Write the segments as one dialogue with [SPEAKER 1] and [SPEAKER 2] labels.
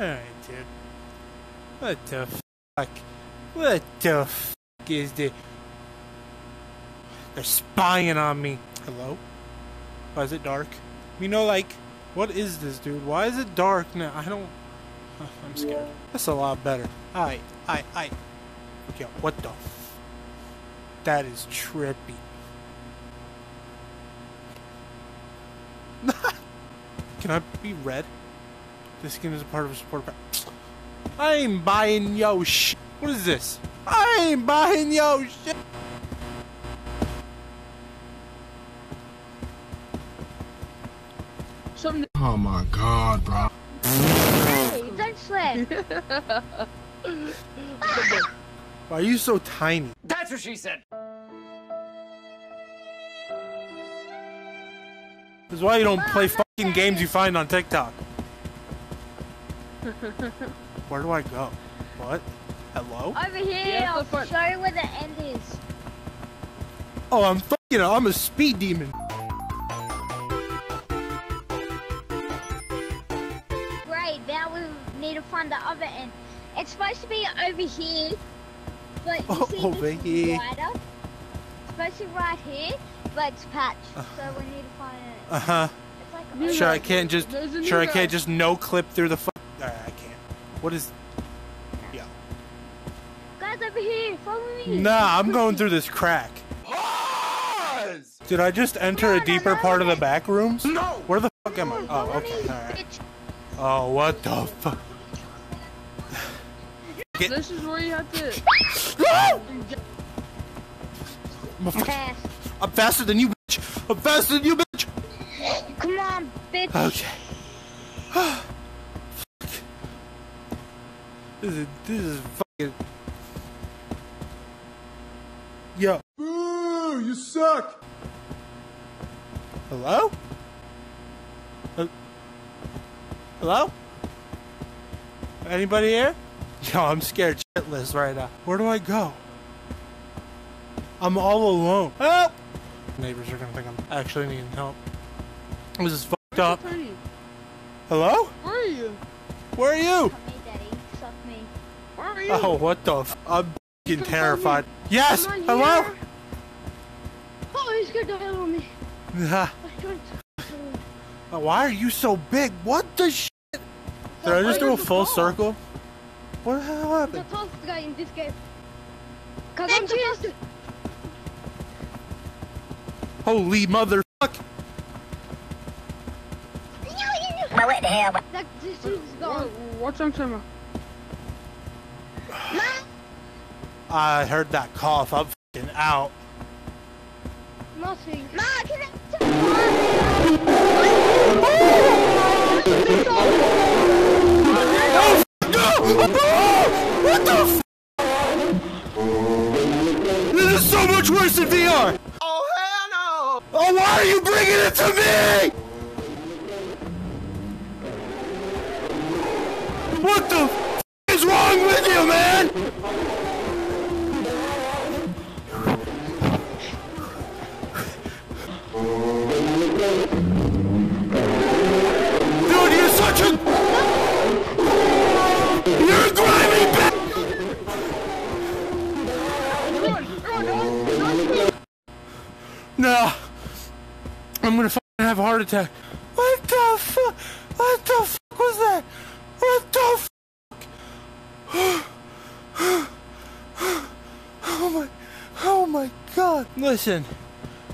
[SPEAKER 1] Alright, dude. What the fuck? What the fuck is this? They're spying on me. Hello? Why is it dark? You know, like, what is this, dude? Why is it dark now? I don't. I'm scared. That's a lot better. I, I, I. Yo, what the? F- that is trippy. Can I be red? This skin is a part of a support pack. I ain't buying yo shit. What is this? I ain't buying yo shit.
[SPEAKER 2] Something.
[SPEAKER 3] Oh my god, bro.
[SPEAKER 4] Hey, don't slip.
[SPEAKER 1] Why are you so tiny?
[SPEAKER 5] That's what she said.
[SPEAKER 1] This is why you don't play fucking games you find on TikTok. Where do I go? What? Hello?
[SPEAKER 4] Over here,
[SPEAKER 2] Yeah,
[SPEAKER 4] I'll
[SPEAKER 2] front.
[SPEAKER 4] show you where the end is.
[SPEAKER 1] Oh, I'm fucking. I'm a speed demon.
[SPEAKER 4] Great, now we need to find the other end. It's supposed to be over here, but you
[SPEAKER 1] Oh,
[SPEAKER 4] see
[SPEAKER 1] over
[SPEAKER 4] this is
[SPEAKER 1] here.
[SPEAKER 4] wider. It's supposed to be right here, but it's patched, so we need to find it.
[SPEAKER 1] Uh huh.
[SPEAKER 4] It's like
[SPEAKER 1] Sure, I can't just.
[SPEAKER 2] There's a
[SPEAKER 1] Sure, I can't just no clip through the. What is? Yeah.
[SPEAKER 4] guys over here, follow me.
[SPEAKER 1] Nah, I'm going through this crack. Pause! Did I just enter a deeper part of the back rooms?
[SPEAKER 5] No.
[SPEAKER 1] Where the fuck am I? Oh, okay.
[SPEAKER 4] me,
[SPEAKER 1] Alright.
[SPEAKER 4] bitch.
[SPEAKER 1] Oh, what the fuck?
[SPEAKER 2] This is where you have to.
[SPEAKER 1] I'm, a fuck-
[SPEAKER 4] Fast.
[SPEAKER 1] I'm faster than you, bitch. I'm faster than you, bitch.
[SPEAKER 4] Come on, bitch.
[SPEAKER 1] Okay. Fuck. This is this is fucking. Yo.
[SPEAKER 3] Boo, you suck.
[SPEAKER 1] Hello? Hel- Hello? Anybody here? Yo, I'm scared shitless right now. Where do I go? I'm all alone. Help! Neighbors are gonna think I'm actually needing help. This is fucked up. Hello?
[SPEAKER 2] Where are you?
[SPEAKER 1] Where are you? Oh, what the f- I'm fucking
[SPEAKER 2] Come on
[SPEAKER 1] terrified. Yes! Hello?
[SPEAKER 2] Oh, he's gonna die on me.
[SPEAKER 1] Ah,
[SPEAKER 2] I'm going to-
[SPEAKER 1] Why are you so big? What the shit? Did I just do a full circle? What the hell
[SPEAKER 2] The tallest guy in this game.
[SPEAKER 4] Cause I'm just.
[SPEAKER 1] Holy motherfuck!
[SPEAKER 2] That, this is gone. What's on camera?
[SPEAKER 1] I heard that cough. I'm fucking out.
[SPEAKER 2] Nothing.
[SPEAKER 4] Ma, can I?
[SPEAKER 1] What the f- This is so much worse than VR!
[SPEAKER 5] Oh hell no!
[SPEAKER 1] Oh, why are you bringing it to me? What the No. I'm gonna have a heart attack. What the fuck? What the fuck was that? What the fuck? Oh my, oh my god. Listen,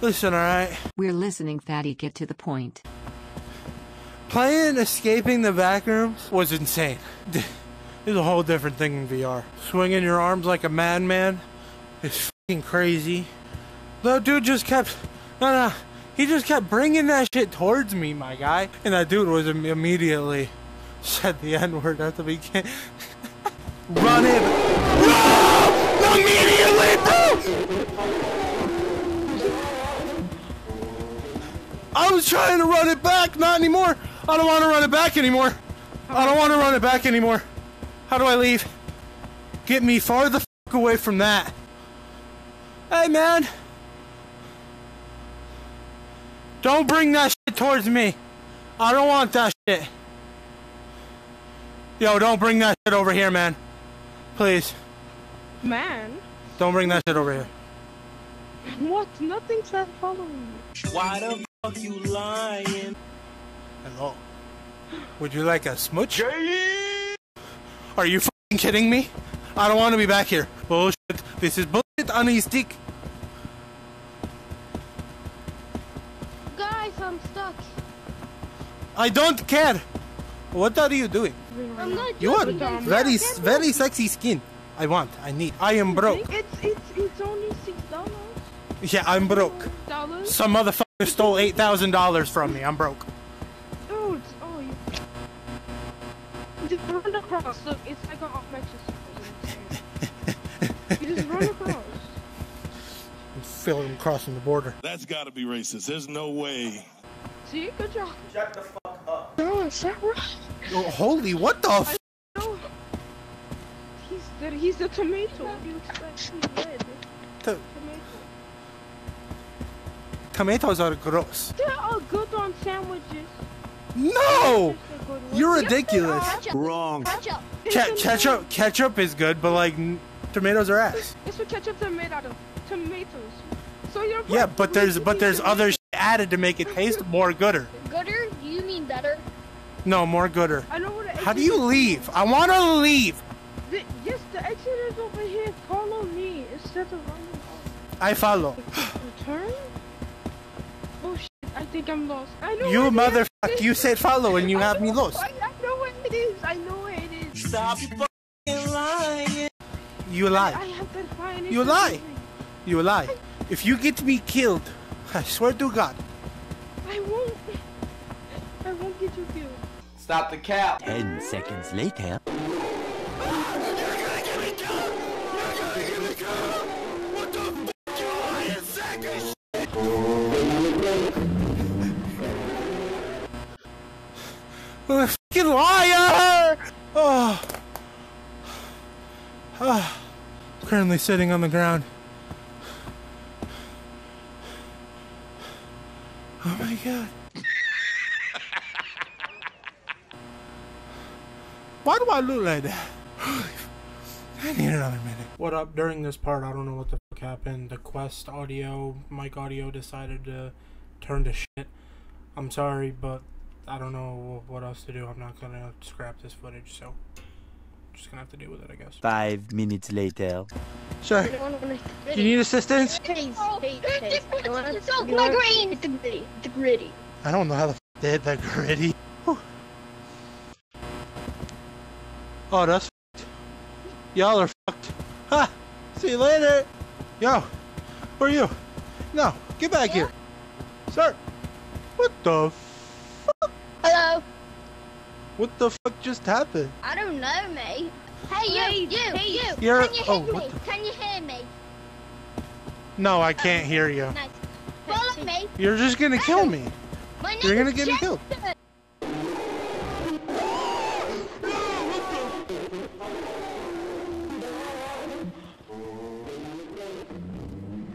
[SPEAKER 1] listen, alright?
[SPEAKER 6] We're listening, fatty. Get to the point.
[SPEAKER 1] Playing Escaping the Backrooms was insane. It's a whole different thing in VR. Swinging your arms like a madman is fucking crazy. The dude just kept, no, no, he just kept bringing that shit towards me, my guy. And that dude was im- immediately said the N word at the beginning. Run it. No! Immediately, bro! I was trying to run it back, not anymore. I don't want to run it back anymore. I don't want to run it back anymore. How do I leave? Get me far the fuck away from that. Hey, man. Don't bring that shit towards me. I don't want that shit. Yo, don't bring that shit over here, man. Please,
[SPEAKER 2] Man,
[SPEAKER 1] don't bring that shit over here.
[SPEAKER 2] what? Nothing's that following me.
[SPEAKER 7] Why the fuck you lying?
[SPEAKER 1] Hello. Would you like a smooch? Are you fucking kidding me? I don't want to be back here. Bullshit. This is bullshit on his dick.
[SPEAKER 2] Guys, I'm stuck.
[SPEAKER 1] I don't care. What are you doing?
[SPEAKER 2] I'm not
[SPEAKER 1] You
[SPEAKER 2] guys.
[SPEAKER 1] very, very sexy skin. I want. I need. I am broke.
[SPEAKER 2] It's it's it's only six dollars.
[SPEAKER 1] Yeah, I'm broke.
[SPEAKER 2] Dollars?
[SPEAKER 1] Some motherfucker stole eight thousand dollars from me. I'm broke.
[SPEAKER 2] Oh, Dude, oh you. Just run across. Look, it's like an oh, off You just run across.
[SPEAKER 1] I'm feeling crossing the border.
[SPEAKER 3] That's gotta be racist. There's no way.
[SPEAKER 2] See, good job. Shut the fuck up. No, is that right?
[SPEAKER 1] Oh, holy, what the? F-
[SPEAKER 2] No. He's the he's the tomato. What do you expect? He's red. Eh?
[SPEAKER 1] the
[SPEAKER 2] Tomato.
[SPEAKER 1] tomatoes are gross.
[SPEAKER 2] They are all good on sandwiches.
[SPEAKER 1] No,
[SPEAKER 2] Just a good one.
[SPEAKER 1] you're
[SPEAKER 2] Yes, they
[SPEAKER 1] ridiculous.
[SPEAKER 2] are.
[SPEAKER 3] Wrong.
[SPEAKER 4] Ketchup.
[SPEAKER 1] Ke- ketchup, ketchup is good, but like n- tomatoes are ass.
[SPEAKER 2] It's what ketchup are made out of. Tomatoes. So you're
[SPEAKER 1] Yeah, but there's but there's other shit added to make it taste more gooder.
[SPEAKER 4] Gooder? Do you mean better?
[SPEAKER 1] No, more gooder.
[SPEAKER 2] I know where the
[SPEAKER 1] How do you leave? I want to leave.
[SPEAKER 2] The, yes, the exit is over here. Follow me instead of running off.
[SPEAKER 1] I follow.
[SPEAKER 2] Return? Oh shit, I think I'm lost. I know
[SPEAKER 1] You motherfucker! You said follow and you
[SPEAKER 2] I
[SPEAKER 1] have me lost.
[SPEAKER 2] I, I know where it is. I know where it is.
[SPEAKER 7] Stop fucking lying.
[SPEAKER 1] You
[SPEAKER 2] I
[SPEAKER 1] lie.
[SPEAKER 2] have to find it.
[SPEAKER 1] You lie. You lie. If you get me killed, I swear to God.
[SPEAKER 2] I won't. I won't get you killed.
[SPEAKER 5] Stop the cap.
[SPEAKER 7] Ten seconds later.
[SPEAKER 1] I'm a fucking liar! Oh. Ah. Currently sitting on the ground. Oh my god. Why do I look like that? I need another minute. What up? During this part, I don't know what the fuck happened. The Quest audio, mic audio decided to turn to shit. I'm sorry, but I don't know what else to do. I'm not gonna scrap this footage, so just gonna have to deal with it, I guess.
[SPEAKER 7] Five minutes later.
[SPEAKER 1] Sorry. You need assistance?
[SPEAKER 2] Please,
[SPEAKER 4] oh,
[SPEAKER 2] please,
[SPEAKER 4] it's
[SPEAKER 2] please.
[SPEAKER 4] different.
[SPEAKER 2] You
[SPEAKER 4] It's so
[SPEAKER 2] you. It's the griddy. The griddy.
[SPEAKER 1] I don't know how the f they hit that griddy. Whew. Oh, that's fucked. Y'all are fucked. Ha! See you later. Yo, who are you? No, get back here. Sir, what the f-
[SPEAKER 4] Hello.
[SPEAKER 1] What the fuck just happened?
[SPEAKER 4] I don't know, mate. Hey, you,
[SPEAKER 2] Hey,
[SPEAKER 4] you,
[SPEAKER 2] hey,
[SPEAKER 4] you.
[SPEAKER 1] you're-
[SPEAKER 4] Can you
[SPEAKER 1] oh,
[SPEAKER 4] hear
[SPEAKER 1] what
[SPEAKER 4] me?
[SPEAKER 1] the-
[SPEAKER 4] Can you hear me?
[SPEAKER 1] No, I can't hear you.
[SPEAKER 4] Nice. Follow me.
[SPEAKER 1] You're just gonna kill me.
[SPEAKER 4] My name
[SPEAKER 1] You're gonna
[SPEAKER 4] is
[SPEAKER 1] get me killed.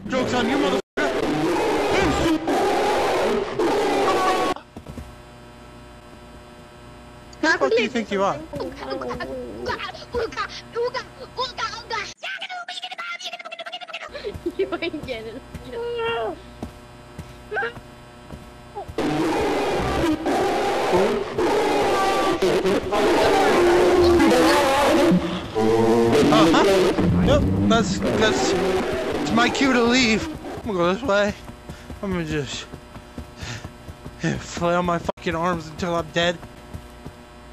[SPEAKER 1] Joke's on you, motherfucker. Who the fuck do you think you are?
[SPEAKER 2] You ain't getting it.
[SPEAKER 1] Uh-huh. Yep, that's that's it's my cue to leave. I'm gonna go this way. I'm gonna just flail my fucking arms until I'm dead.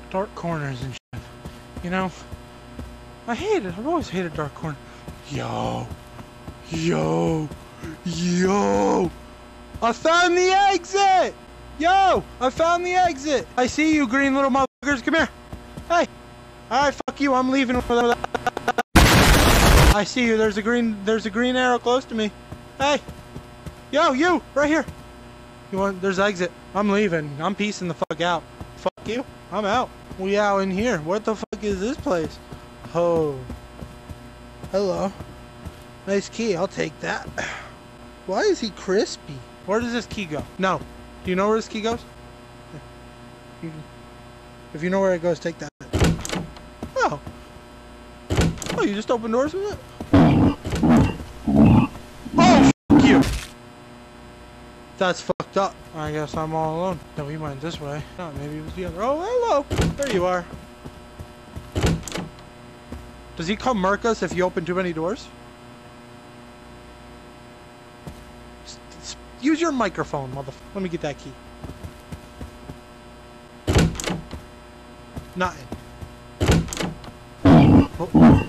[SPEAKER 1] Dark corners and shit. You know? I hate it. I've always hated dark corners. Yo. Yo. Yo. I found the exit! Yo! I found the exit! I see you green little motherfuckers. Come here. Hey. Alright, fuck you. I'm leaving I see you. There's a green. There's a green arrow close to me. Hey, yo, you, right here. You want? There's exit. I'm leaving. I'm piecing the fuck out. Fuck you. I'm out. We out in here. What the fuck is this place? Oh. Hello. Nice key. I'll take that. Why is he crispy? Where does this key go? No. Do you know where this key goes? If you know where it goes, take that. Oh, Oh, you just opened doors with it? Oh, you. That's fucked up. I guess I'm all alone. No, he went this way. Oh, maybe it was the other. Oh, hello. There you are. Does he come murk us if you open too many doors? Use your microphone, motherfucker. Let me get that key. Nothing. Oh.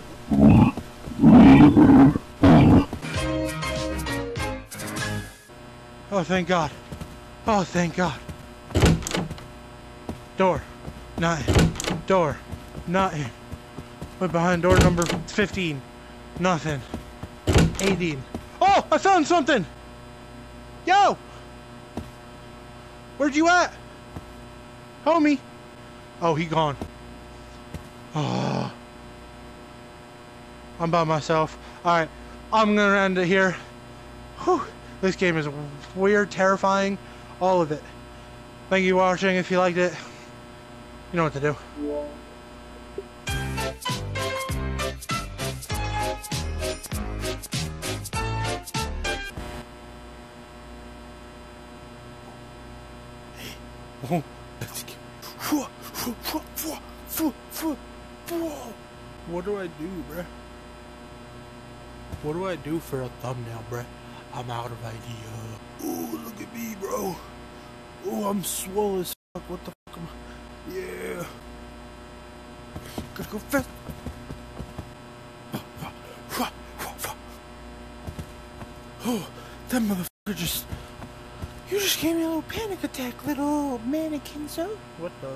[SPEAKER 1] Oh, thank God. Oh, thank God. Door. Nothing. Door. Nothing. Went behind door number 15. Nothing. 18. Oh, I found something! Yo! Where'd you at? Homie. Oh, he gone. Oh. I'm by myself. Alright, I'm gonna end it here. Whew. This game is weird, terrifying, all of it. Thank you for watching. If you liked it, you know what to do. What do I do, bruh? What do I do for a thumbnail, bruh? I'm out of idea. Oh, look at me, bro. Oh, I'm swole as fuck. What the fuck am I? Yeah. Gotta go fast. Oh, that motherfucker just. You just gave me a little panic attack, little mannequin, so. What the